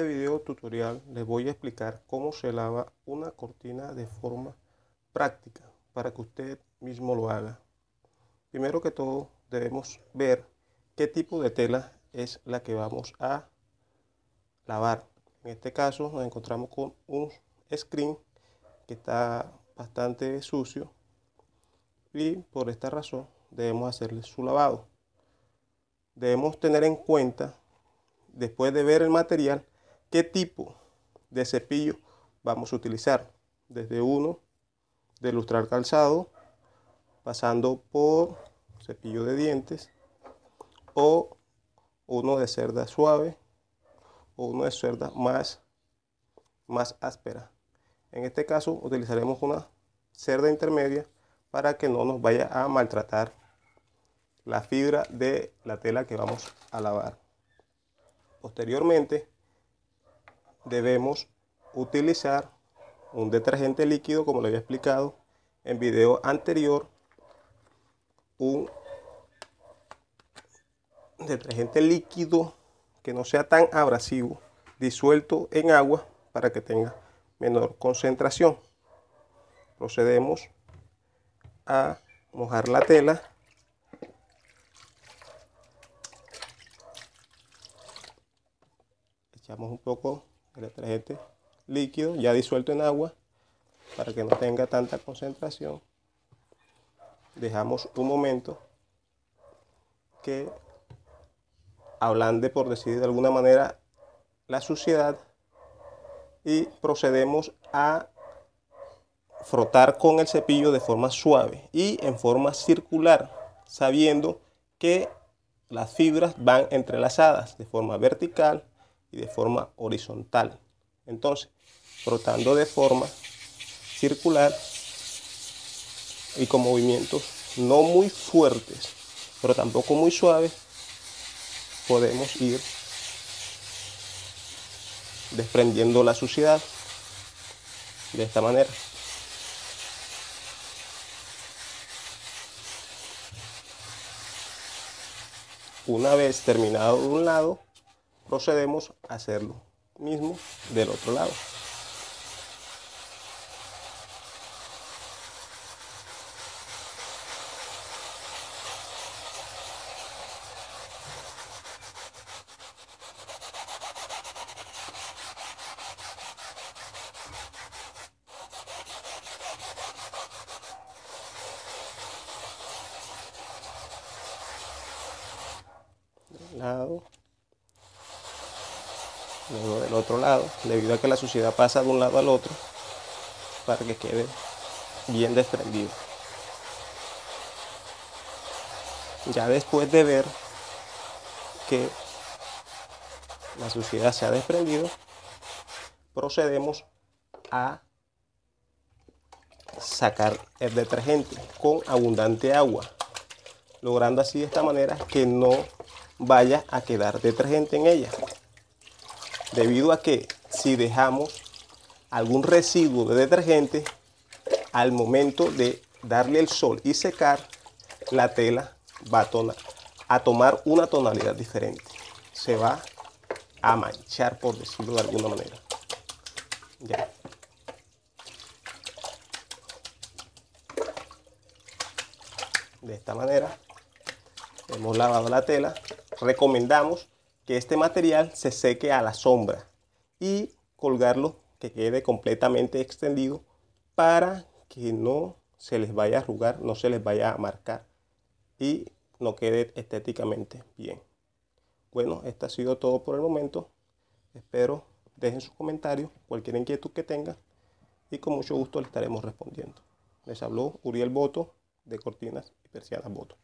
este video tutorial les voy a explicar cómo se lava una cortina de forma práctica para que usted mismo lo haga. Primero que todo debemos ver qué tipo de tela es la que vamos a lavar. En este caso nos encontramos con un screen que está bastante sucio y por esta razón debemos hacerle su lavado. Debemos tener en cuenta, después de ver el material, qué tipo de cepillo vamos a utilizar. Desde uno de lustrar calzado, pasando por cepillo de dientes o uno de cerda suave o uno de cerda más, más áspera. En este caso utilizaremos una cerda intermedia para que no nos vaya a maltratar la fibra de la tela que vamos a lavar. Posteriormente debemos utilizar un detergente líquido como lo había explicado en video anterior un detergente líquido que no sea tan abrasivo disuelto en agua para que tenga menor concentración. Procedemos a mojar la tela. Echamos un poco de detergente líquido ya disuelto en agua para que no tenga tanta concentración. Dejamos un momento que ablande por decir de alguna manera la suciedad y procedemos a frotar con el cepillo de forma suave y en forma circular sabiendo que las fibras van entrelazadas de forma vertical y de forma horizontal entonces frotando de forma circular y con movimientos no muy fuertes, pero tampoco muy suaves, podemos ir desprendiendo la suciedad de esta manera. Una vez terminado de un lado, procedemos a hacerlo mismo del otro lado. lado luego del otro lado debido a que la suciedad pasa de un lado al otro para que quede bien desprendido ya después de ver que la suciedad se ha desprendido procedemos a sacar el detergente con abundante agua logrando así de esta manera que no vaya a quedar detergente en ella. Debido a que si dejamos algún residuo de detergente, al momento de darle el sol y secar, la tela va a, tomar una tonalidad diferente. Se va a manchar, por decirlo de alguna manera. Ya. De esta manera hemos lavado la tela recomendamos que este material se seque a la sombra y colgarlo que quede completamente extendido para que no se les vaya a arrugar, no se les vaya a marcar y no quede estéticamente bien. Bueno, esto ha sido todo por el momento. Espero dejen sus comentarios, cualquier inquietud que tengan y con mucho gusto le estaremos respondiendo. Les habló Uriel Boto de Cortinas y Persianas Boto.